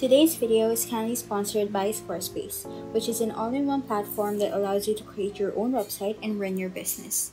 Today's video is kindly sponsored by Squarespace, which is an all-in-one platform that allows you to create your own website and run your business.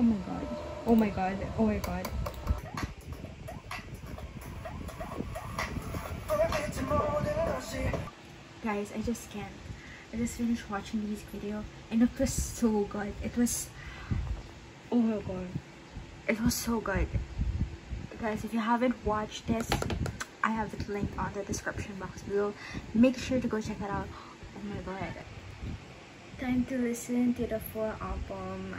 Oh my god. Oh my god. Oh my god. Guys, I just can't. I just finished watching this video and it was so good. It was Oh my god. It was so good. Guys, if you haven't watched this, I have the link on the description box below. Make sure to go check it out. Oh my god. Time to listen to the full album.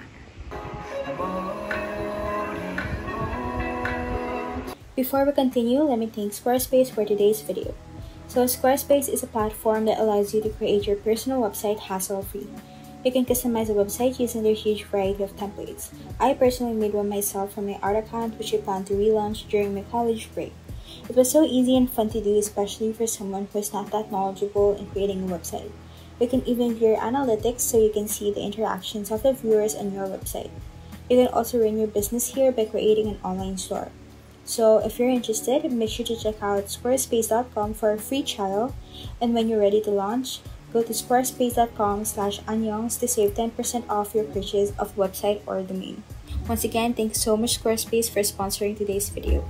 Before we continue, let me thank Squarespace for today's video. So Squarespace is a platform that allows you to create your personal website hassle-free. You can customize a website using their huge variety of templates. I personally made one myself for my art account which I plan to relaunch during my college break. It was so easy and fun to do especially for someone who is not that knowledgeable in creating a website. You can even view your analytics so you can see the interactions of the viewers on your website. You can also run your business here by creating an online store. So if you're interested, make sure to check out squarespace.com for a free trial. And when you're ready to launch, go to squarespace.com slash ahnyeongs to save 10% off your purchase of website or domain. Once again, thanks so much Squarespace for sponsoring today's video.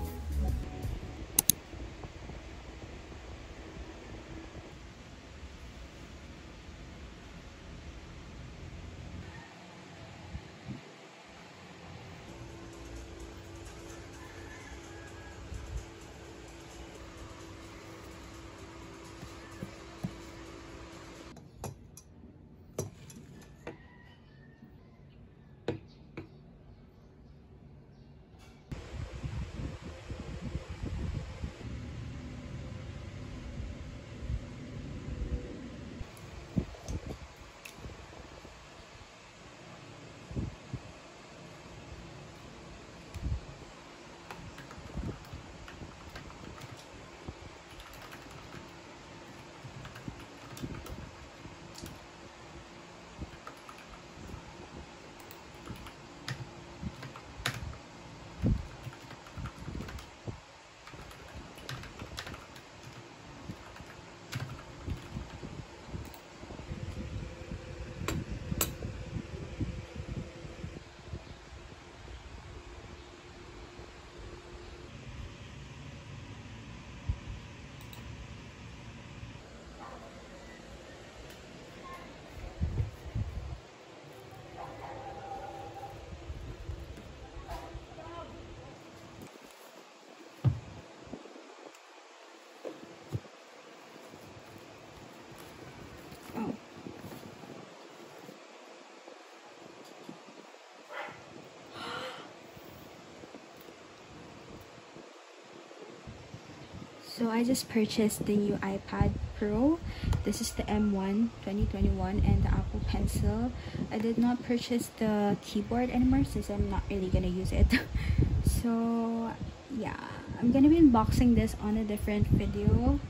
So I just purchased the new iPad Pro. This is the M1 2021 and the Apple Pencil. I did not purchase the keyboard anymore since I'm not really gonna use it. so yeah, I'm gonna be unboxing this on a different video.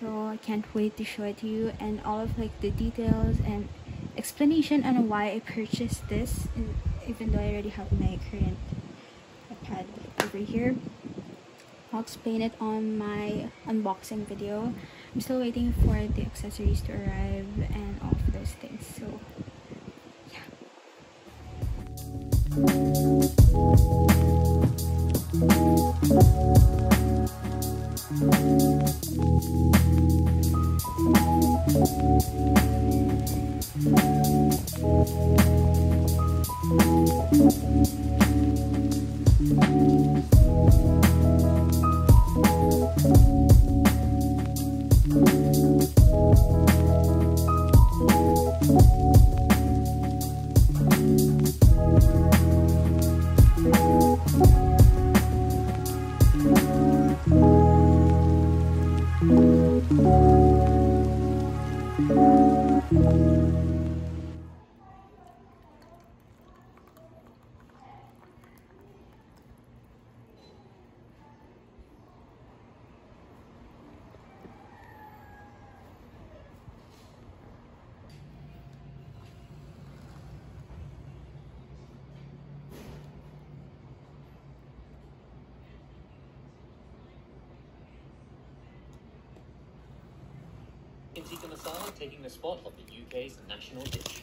So I can't wait to show it to you and all of like the details and explanation on why I purchased this even though I already have my current iPad over here. I'll explain it on my unboxing video. I'm still waiting for the accessories to arrive and all of those things. So, tikka masala taking the spot of the UK's national dish.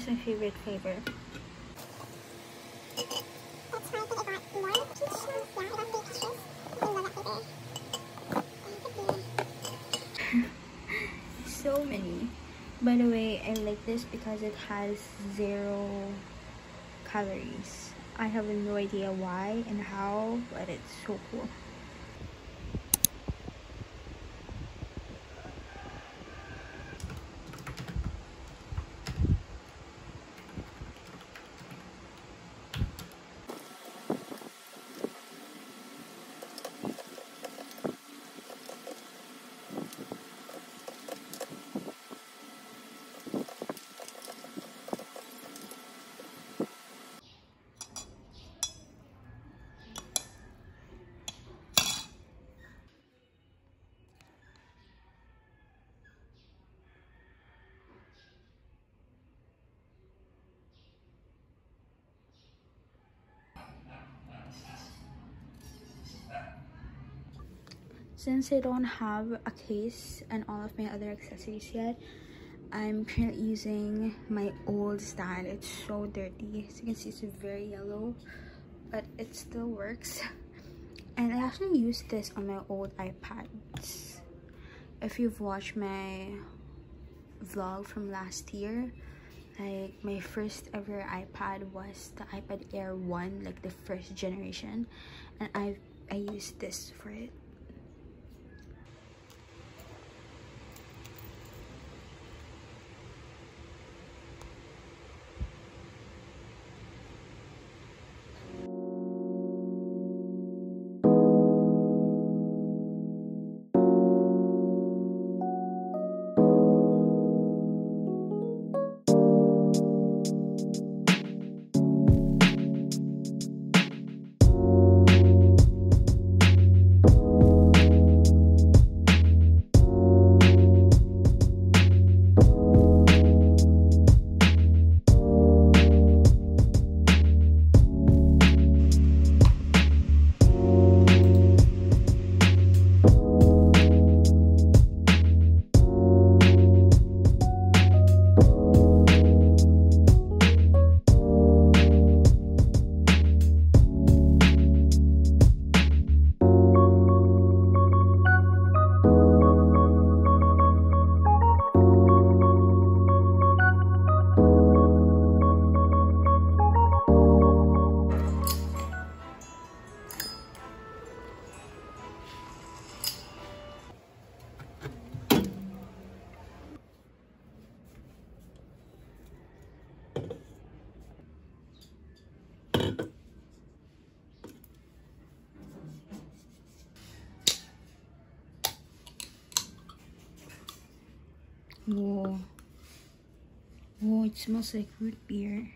Is my favorite flavor. so many. By the way, I like this because it has zero calories. I have no idea why and how, but it's so cool. Since I don't have a case and all of my other accessories yet I'm currently using my old stand it's so dirty. As you can see it's very yellow but it still works. And I actually used this on my old iPads. If you've watched my vlog from last year like my first ever ipad was the ipad air 1 like the first generation. And i i used this for it Whoa. Oh, it smells like root beer.